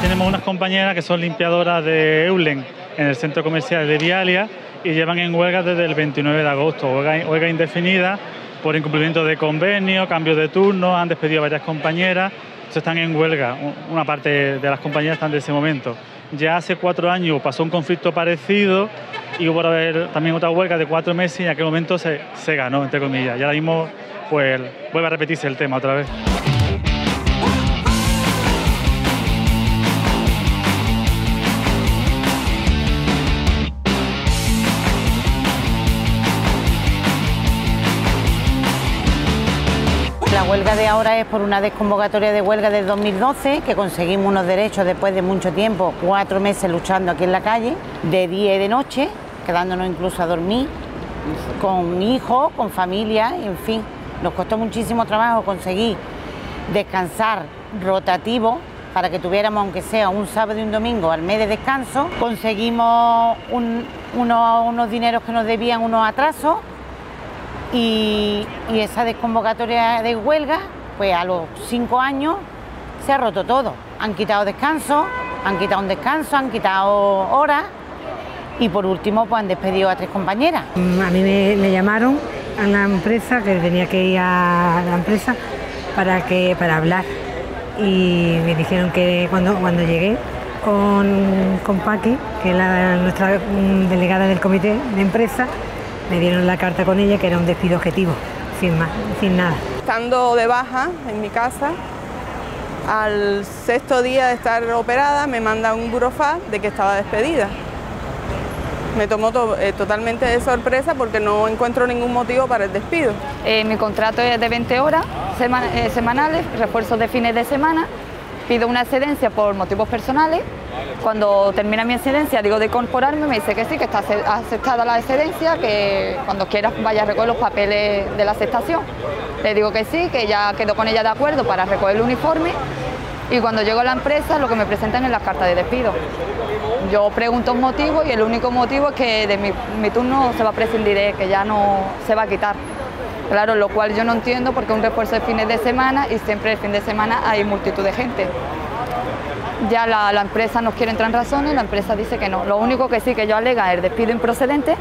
tenemos unas compañeras que son limpiadoras de Eulen en el centro comercial de Vialia y llevan en huelga desde el 29 de agosto, huelga, indefinida por incumplimiento de convenio, cambio de turno, han despedido a varias compañeras, se están en huelga, una parte de las compañeras están de ese momento. Ya hace cuatro años pasó un conflicto parecido y hubo también otra huelga de cuatro meses y en aquel momento se, se ganó, entre comillas. Y ahora mismo pues vuelve a repetirse el tema otra vez. La huelga de ahora es por una desconvocatoria de huelga del 2012, que conseguimos unos derechos después de mucho tiempo, cuatro meses luchando aquí en la calle, de día y de noche, quedándonos incluso a dormir, con hijos, con familia, en fin. Nos costó muchísimo trabajo conseguir descansar rotativo para que tuviéramos, aunque sea un sábado y un domingo, al mes de descanso. Conseguimos unos, dineros que nos debían unos atrasos y, esa desconvocatoria de huelga, pues a los cinco años se ha roto todo. Han quitado descanso, han quitado un descanso, han quitado horas y por último pues han despedido a tres compañeras. A mí me, llamaron a la empresa que tenía que ir a la empresa para que para hablar y me dijeron que cuando, cuando llegué con, con Paqui, que es la, nuestra delegada del comité de empresa, me dieron la carta con ella que era un despido objetivo, sin más, sin nada. Estando de baja en mi casa, al sexto día de estar operada me manda un burofax de que estaba despedida. Me tomó eh, totalmente de sorpresa porque no encuentro ningún motivo para el despido. Eh, mi contrato es de 20 horas eh, semanales, refuerzos de fines de semana. Pido una excedencia por motivos personales cuando termina mi excedencia, digo de incorporarme, me dice que sí, que está aceptada la excedencia, que cuando quieras vaya a recoger los papeles de la aceptación. Le digo que sí, que ya quedo con ella de acuerdo para recoger el uniforme y cuando llego a la empresa lo que me presentan es la carta de despido. Yo pregunto un motivo y el único motivo es que de mi, turno se va a prescindir, que ya no se va a quitar. Claro, lo cual yo no entiendo porque un refuerzo de fines de semana y siempre el fin de semana hay multitud de gente ya la, empresa nos quiere entrar en razones, la empresa dice que no. Lo único que sí que yo alega es despido improcedente,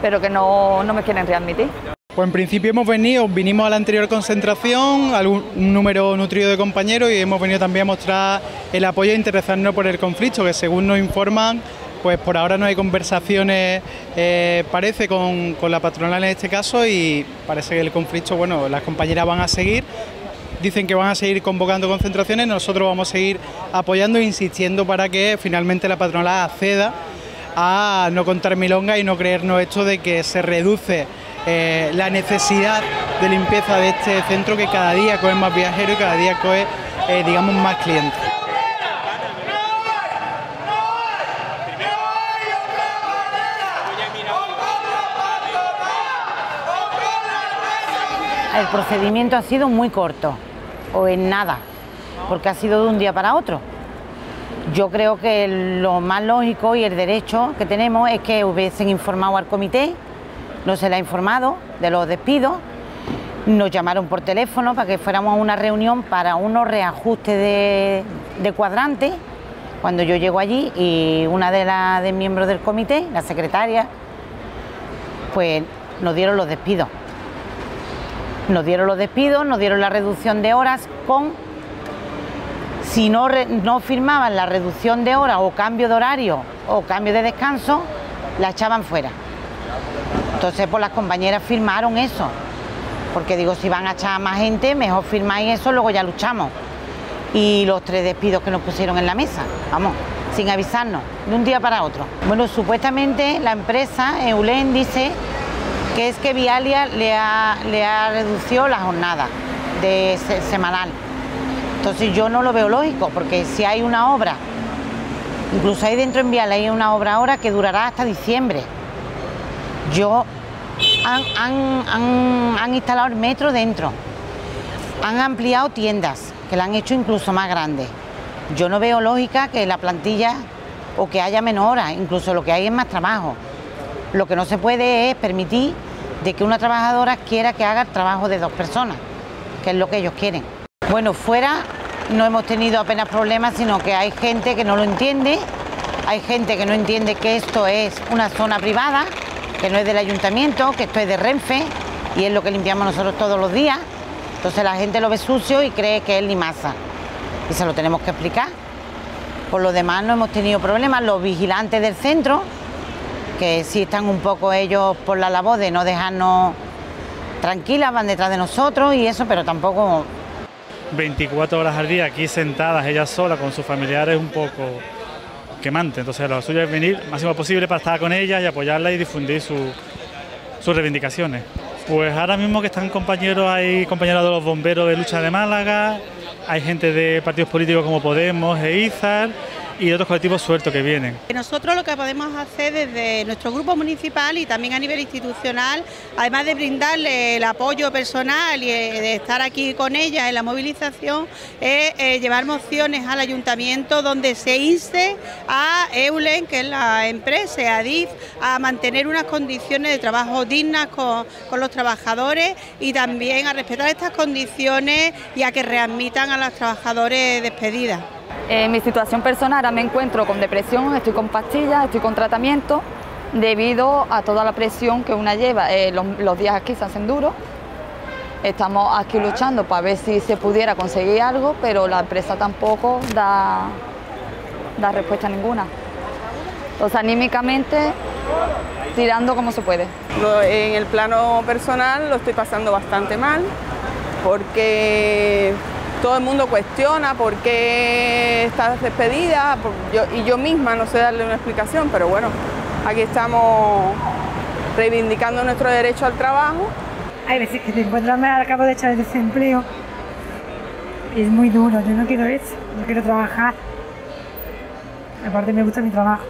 pero que no, me quieren readmitir. Pues en principio hemos venido, vinimos a la anterior concentración, algún, número nutrido de compañeros y hemos venido también a mostrar el apoyo e interesarnos por el conflicto, que según nos informan, pues por ahora no hay conversaciones, eh, parece, con, con la patronal en este caso y parece que el conflicto, bueno, las compañeras van a seguir, dicen que van a seguir convocando concentraciones, nosotros vamos a seguir apoyando e insistiendo para que finalmente la patronal acceda a no contar milonga y no creernos esto de que se reduce eh, la necesidad de limpieza de este centro que cada día coge más viajeros y cada día coge, eh, digamos, más clientes. El procedimiento ha sido muy corto o en nada, porque ha sido de un día para otro. Yo creo que lo más lógico y el derecho que tenemos es que hubiesen informado al comité, no se le ha informado de los despidos, nos llamaron por teléfono para que fuéramos a una reunión para unos reajustes de, de cuadrante. Cuando yo llego allí y una de las miembros del comité, la secretaria, pues nos dieron los despidos. Nos dieron los despidos, nos dieron la reducción de horas con, si no, no firmaban la reducción de horas o cambio de horario o cambio de descanso, la echaban fuera. Entonces, pues las compañeras firmaron eso, porque digo, si van a echar a más gente, mejor firmáis eso, luego ya luchamos. Y los tres despidos que nos pusieron en la mesa, vamos, sin avisarnos, de un día para otro. Bueno, supuestamente la empresa, Eulen, dice que es que Vialia le ha, le ha reducido la jornada de semanal. Entonces yo no lo veo lógico, porque si hay una obra, incluso ahí dentro en Vialia hay una obra ahora que durará hasta diciembre. Yo han, han instalado el metro dentro, han ampliado tiendas, que la han hecho incluso más grandes. Yo no veo lógica que la plantilla o que haya menos horas, incluso lo que hay es más trabajo. Lo que no se puede es permitir de que una trabajadora quiera que haga el trabajo de dos personas, que es lo que ellos quieren. Bueno, fuera no hemos tenido apenas problemas, sino que hay gente que no lo entiende, hay gente que no entiende que esto es una zona privada, que no es del ayuntamiento, que esto es de Renfe y es lo que limpiamos nosotros todos los días. Entonces la gente lo ve sucio y cree que es limasa y se lo tenemos que explicar. Por lo demás no hemos tenido problemas. Los vigilantes del centro, que sí están un poco ellos por la labor de no dejarnos tranquilas, van detrás de nosotros y eso, pero tampoco 24 horas al día aquí sentadas, ellas solas, con sus familiares, un poco quemante. Entonces, lo suyo es venir máximo posible para estar con ellas y apoyarlas y difundir sus reivindicaciones. Pues ahora mismo que están compañeros, hay compañeros de los bomberos de lucha de Málaga, hay gente de partidos políticos como Podemos e Izar y otros colectivos sueltos que vienen. Nosotros lo que podemos hacer desde nuestro grupo municipal y también a nivel institucional, además de brindarle el apoyo personal y eh, de estar aquí con ella en la movilización, es eh, llevar mociones al ayuntamiento donde se inste a Eulen, que es la empresa, a DIF, a mantener unas condiciones de trabajo dignas con, con los trabajadores y también a respetar estas condiciones y a que readmitan a las trabajadores despedidas. En mi situación personal ahora me encuentro con depresión, estoy con pastillas, estoy con tratamiento debido a toda la presión que una lleva. Eh, los, días aquí se hacen duros, estamos aquí luchando para ver si se pudiera conseguir algo, pero la empresa tampoco da, da respuesta ninguna. Entonces anímicamente tirando como se puede. En el plano personal lo estoy pasando bastante mal porque todo el mundo cuestiona por qué estás despedida y yo misma no sé darle una explicación, pero bueno, aquí estamos reivindicando nuestro derecho al trabajo. Hay veces que te encuentras al cabo de echar el desempleo. Es muy duro, yo no quiero eso, no quiero trabajar. Aparte me gusta mi trabajo.